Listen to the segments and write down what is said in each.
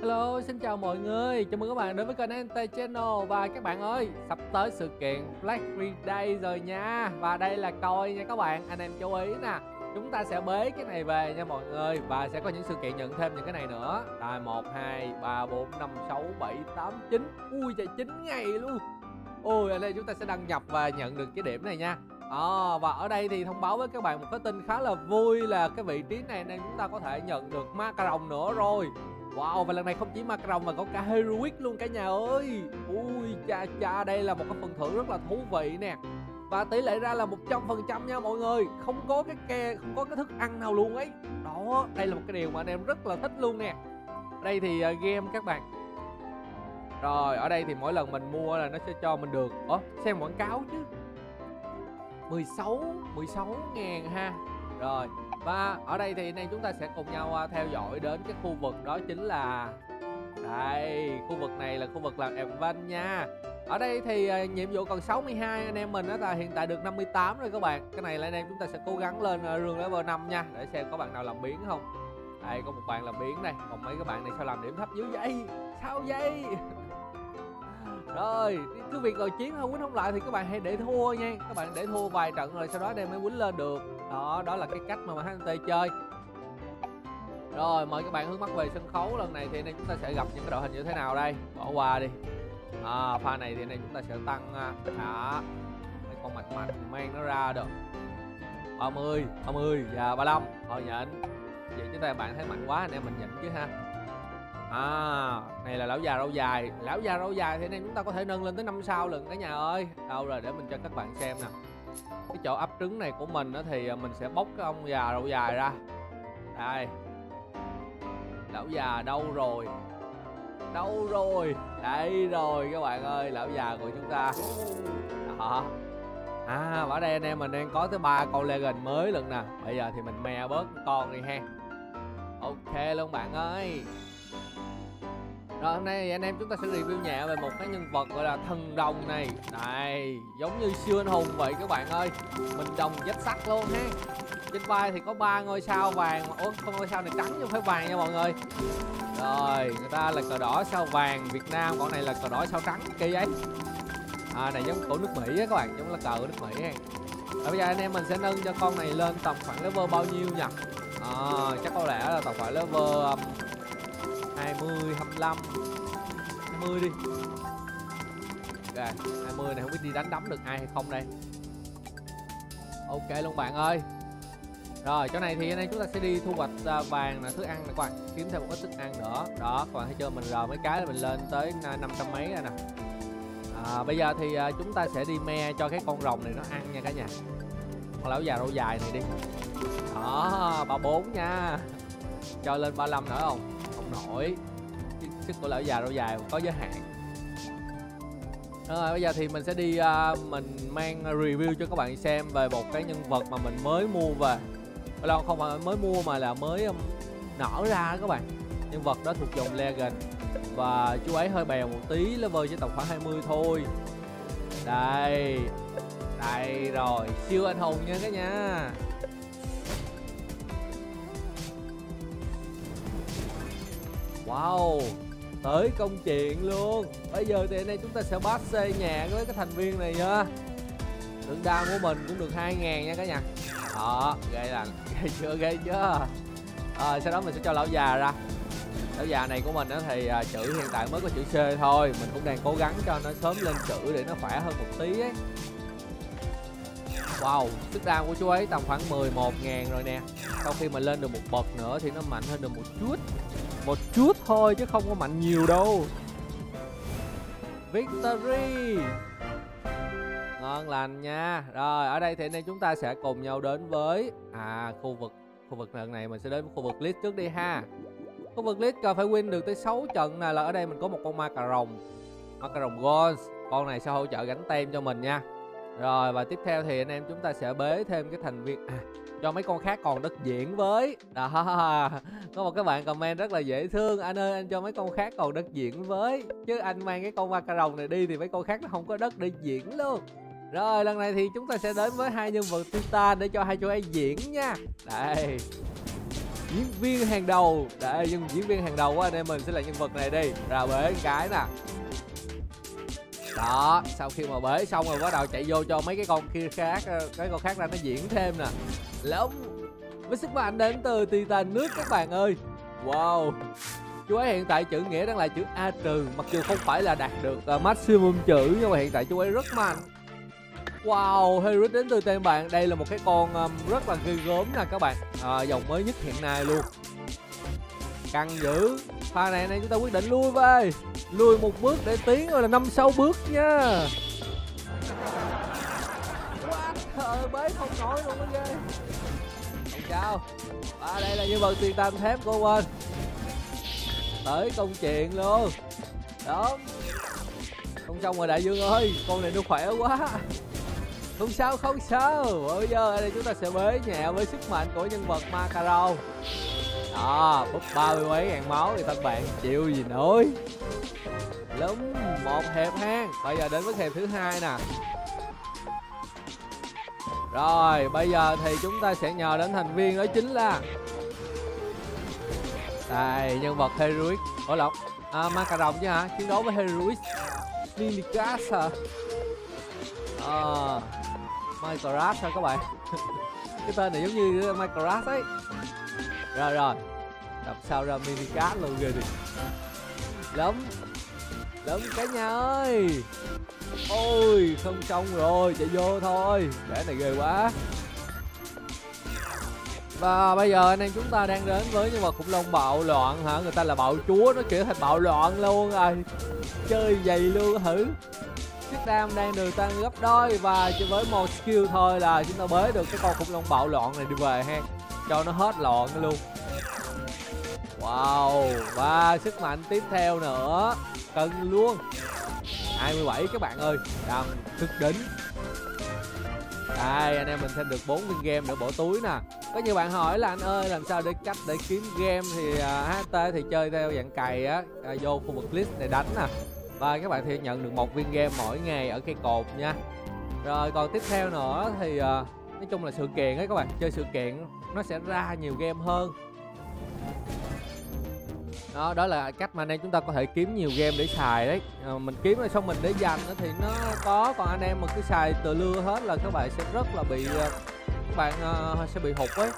Hello, xin chào mọi người. Chào mừng các bạn đến với kênh NT Channel và các bạn ơi, sắp tới sự kiện Black Friday rồi nha. Và đây là coi nha các bạn, anh em chú ý nè. Chúng ta sẽ bế cái này về nha mọi người và sẽ có những sự kiện nhận thêm những cái này nữa. Rồi 1 2 3 4 5 6 7 8 9. Ui trời 9 ngày luôn. Ôi ở đây chúng ta sẽ đăng nhập và nhận được cái điểm này nha. À, và ở đây thì thông báo với các bạn một cái tin khá là vui là cái vị trí này nên chúng ta có thể nhận được macaron nữa rồi Wow và lần này không chỉ macaron mà có cả heroic luôn cả nhà ơi. Ui cha cha đây là một cái phần thưởng rất là thú vị nè. Và tỷ lệ ra là 100% nha mọi người. Không có cái ke, không có cái thức ăn nào luôn ấy. Đó, đây là một cái điều mà anh em rất là thích luôn nè. Đây thì uh, game các bạn. Rồi, ở đây thì mỗi lần mình mua là nó sẽ cho mình được. Ủa, xem quảng cáo chứ. 16 16 ngàn ha. Rồi. Và ở đây thì anh em chúng ta sẽ cùng nhau à, theo dõi đến cái khu vực đó chính là Đây, Khu vực này là khu vực làm event nha. Ở đây thì à, nhiệm vụ còn 62 anh em mình đó là hiện tại được 58 rồi các bạn. Cái này là anh em chúng ta sẽ cố gắng lên à, rương level 5 nha, Để xem có bạn nào làm biến không. Đây, có một bạn làm biến đây, Còn mấy các bạn này sao làm điểm thấp dưới vậy? Sao vậy? Rồi, cứ việc ngồi chiến không quýnh không lại thì các bạn hãy để thua nha. Các bạn để thua vài trận rồi sau đó đem mới quýnh lên được đó đó là cái cách mà HNT chơi. Rồi mời các bạn hướng mắt về sân khấu lần này thì anh chúng ta sẽ gặp những cái đội hình như thế nào đây? Bỏ qua đi. À, pha này thì anh chúng ta sẽ tăng à, à mấy con mạch mạch mang nó ra được. 30 30 và 35 thôi nhịn vậy chúng ta bạn thấy mạnh quá anh em mình nhịn chứ ha. À, này là lão già râu dài. Lão già râu dài thì anh em chúng ta có thể nâng lên tới 5 sao lần cả nhà ơi. Đâu rồi để mình cho các bạn xem nè. Cái chỗ ấp trứng này của mình đó thì à, mình sẽ bóc cái ông già đậu dài ra. Đây. Lão già đâu rồi? Đâu rồi? Đây rồi các bạn ơi, Lão già của chúng ta. Đó. À ở đây anh em, mình đang có tới ba con Legend mới lần nè. Bây giờ thì mình me bớt con đi ha. Ok luôn bạn ơi rồi hôm nay thì anh em chúng ta sẽ review nhẹ về một cái nhân vật gọi là thần đồng này. Này, giống như siêu anh hùng vậy các bạn ơi. Mình đồng dách sắt luôn ha. Trên vai thì có ba ngôi sao vàng. Ủa, không ngôi sao này trắng nhưng phải vàng nha mọi người. Rồi, người ta là cờ đỏ sao vàng Việt Nam, còn này là cờ đỏ sao trắng kỳ ấy À, này giống của nước Mỹ á các bạn, giống là cờ của nước Mỹ ha. Rồi bây giờ anh em mình sẽ nâng cho con này lên tầm khoảng level bao nhiêu nhỉ? À, chắc có lẽ là tầm khoảng level um, 20, 25 20 đi. Ok 20 này không biết đi đánh đấm được ai hay không đây. Ok luôn bạn ơi. Rồi chỗ này thì anh em chúng ta sẽ đi thu hoạch à, vàng là thức ăn nè các bạn. Kiếm thêm một ít thức ăn nữa. Đó các bạn thấy chưa mình rờ mấy cái là mình lên tới à, 500 mấy rồi nè. À, Bây giờ thì à, chúng ta sẽ đi me cho cái con rồng này nó ăn nha cả nhà. Con lão già râu dài này đi. Đó 34 nha. Cho lên 35 nữa không? Nổi. Sức của lão già râu dài có giới hạn. Rồi bây giờ thì mình sẽ đi uh, mình mang review cho các bạn xem về một cái nhân vật mà mình mới mua về. Là không phải mới mua mà là mới um, nở ra các bạn. Nhân vật đó thuộc dòng legend. Và chú ấy hơi bèo một tí level chỉ tầm khoảng 20 thôi. Đây. Đây rồi siêu anh hùng nha cả nhà. Wow Tới công chuyện luôn. Bây giờ thì anh em chúng ta sẽ bắt xe nhạc với cái thành viên này nha Lượng đam của mình cũng được 2 ngàn nha cả nhà. Đó ghê là ghê chưa ghê chưa? À, Sau đó mình sẽ cho lão già ra. Lão già này của mình thì à, chữ hiện tại mới có chữ C thôi. Mình cũng đang cố gắng cho nó sớm lên chữ để nó khỏe hơn một tí ấy. Wow, sức đam của chú ấy tầm khoảng 11 ngàn rồi nè. Sau khi mà lên được một bậc nữa thì nó mạnh hơn được một chút. Một chút thôi chứ không có mạnh nhiều đâu. Victory! Ngon lành nha. Rồi ở đây thì anh em chúng ta sẽ cùng nhau đến với À khu vực Khu vực lần này mình sẽ đến với khu vực list trước đi ha. Khu vực list cần phải win được tới 6 trận nè Là ở đây mình có một con ma cà rồng Ma cà rồng gold. Con này sẽ hỗ trợ gánh tem cho mình nha. Rồi và tiếp theo thì anh em chúng ta sẽ bế thêm cái thành viên à, cho mấy con khác còn đất diễn với. Đó có một cái bạn comment rất là dễ thương. Anh ơi anh cho mấy con khác còn đất diễn với. Chứ anh mang cái con rồng này đi thì mấy con khác nó không có đất để diễn luôn. Rồi lần này thì chúng ta sẽ đến với hai nhân vật titan để cho hai chú ấy diễn nha. Đây. Diễn viên hàng đầu. Đây, nhân diễn viên hàng đầu của anh em mình sẽ là nhân vật này đi. Ra bế cái nè đó sau khi mà bế xong rồi bắt đầu chạy vô cho mấy cái con kia khác ờ, cái con khác ra nó diễn thêm nè. Lắm. Với sức mạnh đến từ titan nước các bạn ơi. Wow. Chú ấy hiện tại chữ nghĩa đang là chữ a trừ mặc dù không phải là đạt được uh, maximum chữ nhưng mà hiện tại chú ấy rất mạnh. Wow, Heroic đến từ tên bạn. Đây là một cái con um, rất là ghê gớm nè các bạn. À, Dòng mới nhất hiện nay luôn. Căng dữ. Pha này này chúng ta quyết định lui về. Lùi một bước để tiến rồi là năm sáu bước nha. Quá trời bế không nổi luôn á ghê. Không sao À đây là nhân vật tiền tam thép của quên. Tới công chuyện luôn. Đó. Không xong rồi đại dương ơi, Con này nó khỏe quá. Không sao không sao. Bây giờ đây chúng ta sẽ bế nhẹ với sức mạnh của nhân vật Macaro đó búp ba mươi mấy ngàn máu thì các bạn chịu gì nổi. Lắm một hẹp hang. Bây giờ đến với hẹp thứ hai nè. Rồi bây giờ thì chúng ta sẽ nhờ đến thành viên đó chính là đây nhân vật heroic. Ủa lộc à, macaron chứ hả? Chiến đấu với heroic. Lilicas hả ờ, à, Minecraft hả các bạn? Cái tên này giống như Minecraft ấy. Rồi rồi đập sao ra mini cát luôn ghê đi lắm lắm cả nhà ơi! Ôi, không xong rồi, chạy vô thôi. Để này ghê quá. Và bây giờ anh em chúng ta đang đến với nhân vật khủng long bạo loạn hả? Người ta là bạo chúa, nó chuyển thành bạo loạn luôn rồi chơi dày luôn thử chiếc đam đang được tăng gấp đôi và chỉ với một skill thôi là chúng ta bế được cái con khủng long bạo loạn này đi về ha. Cho nó hết loạn luôn wow và sức mạnh tiếp theo nữa. Cần luôn. 27 các bạn ơi đang cực đỉnh. Đây anh em mình thêm được 4 viên game nữa bỏ túi nè. Có nhiều bạn hỏi là anh ơi làm sao để cách để kiếm game thì à, uh, HT thì chơi theo dạng cày á? Uh, vô khu vực list này đánh nè. Và các bạn thì nhận được một viên game mỗi ngày ở cây cột nha. Rồi còn tiếp theo nữa thì uh, nói chung là sự kiện ấy các bạn chơi sự kiện nó sẽ ra nhiều game hơn đó đó là cách mà anh em chúng ta có thể kiếm nhiều game để xài đấy. À, mình kiếm rồi xong mình để dành thì nó có còn anh em mà cứ xài từ lưa hết là các bạn sẽ rất là bị ờ, các bạn uh, sẽ bị hụt ấy.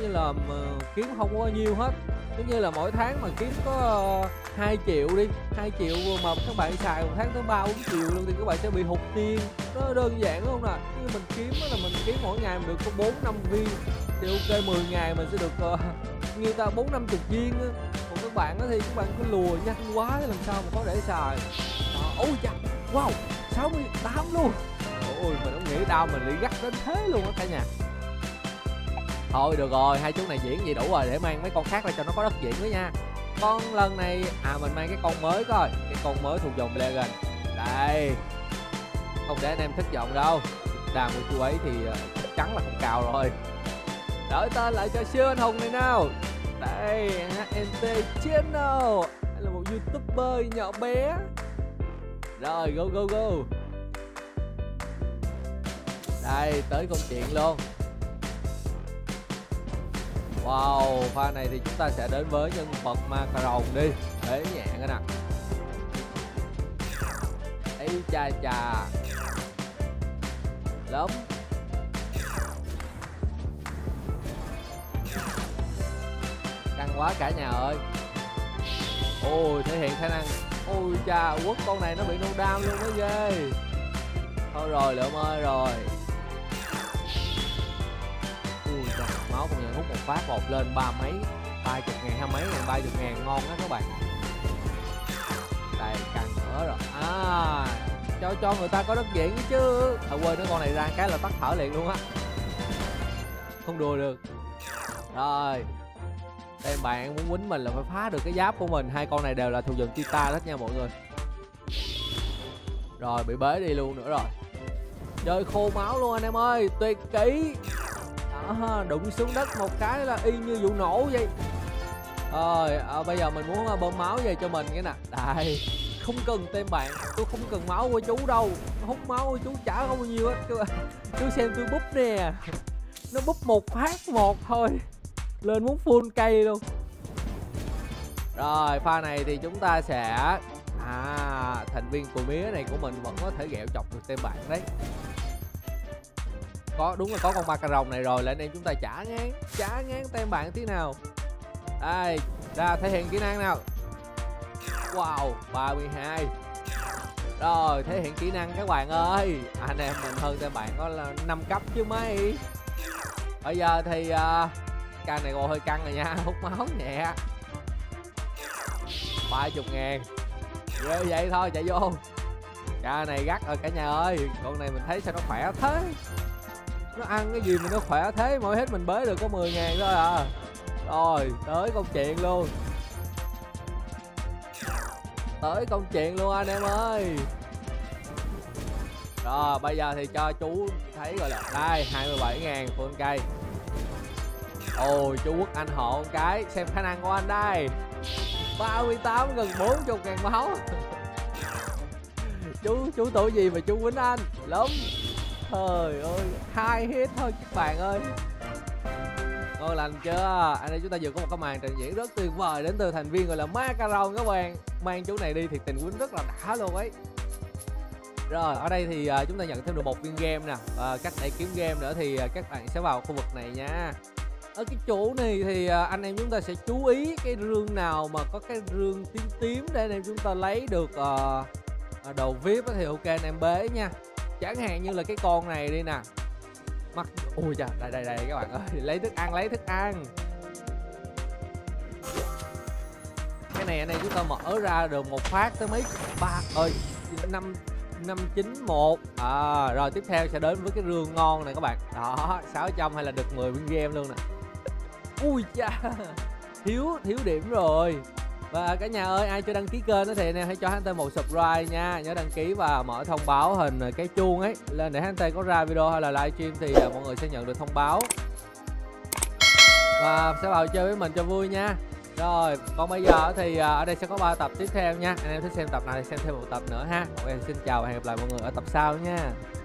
Như là uh, kiếm không có nhiêu hết. Giống như là mỗi tháng mà kiếm có uh, 2 triệu đi 2 triệu mà các bạn xài một tháng tới ba bốn triệu luôn thì các bạn sẽ bị hụt tiền. Nó đơn giản đúng không nè như mình kiếm là mình kiếm mỗi ngày mình được có bốn năm viên thì ok 10 ngày mình sẽ được uh, như ta bốn năm chục viên á các bạn thì các bạn cứ lùa nhanh quá làm sao mà có để xài. Ôi chà wow 68 luôn. Ôi mình không nghĩ đau mình lại gắt đến thế luôn á cả nhà. Thôi, được rồi, hai chú này diễn gì đủ rồi, để mang mấy con khác ra cho nó có đất diễn với nha. Con lần này à mình mang cái con mới coi, cái con mới thuộc dòng legend. Đây. Không để anh em thất vọng đâu. Đàm của chú ấy thì à, chắc chắn là không cao rồi. Đổi tên lại cho siêu anh hùng này nào đây HNT Channel. Đây là một youtuber nhỏ bé. Rồi go go go. Đây tới công chuyện luôn. Wow, pha này thì chúng ta sẽ đến với nhân vật Macaron đi. Để nhẹ cái nè Ây cha cha. Lắm. Căng quá cả nhà ơi. Ôi, thể hiện khả năng. Ôi cha, quất con này nó bị no đam luôn đó ghê. Thôi rồi, lượm ơi rồi. Máu công nhận hút một phát bột lên ba mấy ba chục ngàn hai mấy ngàn ba chục ngàn ngon đó các bạn. Đây càng nữa rồi. À cho cho người ta có đất diễn chứ. À quên nó con này ra cái là tắt thở liền luôn á. Không đùa được. Rồi đây bạn muốn quýnh mình là phải phá được cái giáp của mình. Hai con này đều là thuộc dòng titan hết nha mọi người. Rồi bị bế đi luôn nữa rồi. Chơi khô máu luôn anh em ơi tuyệt kỹ. Đó, đụng xuống đất một cái là y như vụ nổ vậy. Rồi à, bây giờ mình muốn à, bơm máu về cho mình cái nè. Đây không cần tên bạn tôi không cần máu của chú đâu. Hút máu của chú chả không bao nhiêu hết. Chú xem tôi búp nè. Nó búp một phát một thôi lên muốn full cây luôn. Rồi pha này thì chúng ta sẽ à thành viên của mía này của mình vẫn có thể ghẹo chọc được tem bạn đấy. Có đúng là có con ma cà rồng này rồi là anh em chúng ta trả ngán trả ngán tem bạn tí nào. Đây ra thể hiện kỹ năng nào. Wow 32 rồi thể hiện kỹ năng các bạn ơi. Anh em mình hơn tem bạn có là 5 cấp chứ mấy. Bây giờ thì uh, ca này còn hơi căng rồi nha, hút máu nhẹ. Ba chục ngàn. Ghê vậy thôi, chạy vô. Ca này gắt rồi, cả nhà ơi. Con này mình thấy sao nó khỏe thế? Nó ăn cái gì mà nó khỏe thế? Mỗi hết mình bế được có 10 ngàn thôi à. Rồi, tới công chuyện luôn. Tới công chuyện luôn anh em ơi. Rồi, bây giờ thì cho chú thấy gọi là đây 27 ngàn full cây ôi chú quốc anh hộ một cái. Xem khả năng của anh đây. 38 gần 40 ngàn máu. Chú chú tuổi gì mà chú quýnh anh? Lắm. Trời ơi hai hit thôi các bạn ơi. Ngon lành chưa? Anh đây chúng ta vừa có một cái màn trình diễn rất tuyệt vời đến từ thành viên gọi là macaron các bạn. Mang chú này đi thì tình quýnh rất là đã luôn ấy. Rồi ở đây thì uh, chúng ta nhận thêm được một viên game nè. Uh, cách để kiếm game nữa thì uh, các bạn sẽ vào khu vực này nha ở cái chỗ này thì à, anh em chúng ta sẽ chú ý cái rương nào mà có cái rương tím tím để anh em chúng ta lấy được uh, đầu vip thì ok anh em bế nha. Chẳng hạn như là cái con này đi nè. Mắt ui trời đây đây đây các bạn ơi lấy thức ăn lấy thức ăn. Cái này anh em chúng ta mở ra được một phát tới mấy ba ơi năm năm chín một. À rồi tiếp theo sẽ đến với cái rương ngon này các bạn. Đó 600 hay là được 10 viên game luôn nè ui cha, thiếu thiếu điểm rồi. Và cả nhà ơi, ai chưa đăng ký kênh thì anh em hãy cho hắn một subscribe nha. Nhớ đăng ký và mở thông báo hình cái chuông ấy. Lên để hắn có ra video hay là livestream thì à, mọi người sẽ nhận được thông báo. Và sẽ vào chơi với mình cho vui nha. Rồi, còn bây giờ thì à, ở đây sẽ có ba tập tiếp theo nha. Anh em thích xem tập này thì xem thêm một tập nữa ha. Ok xin chào và hẹn gặp lại mọi người ở tập sau nha.